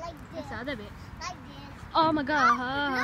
Like this. That's the other bit. Like this. Oh my god.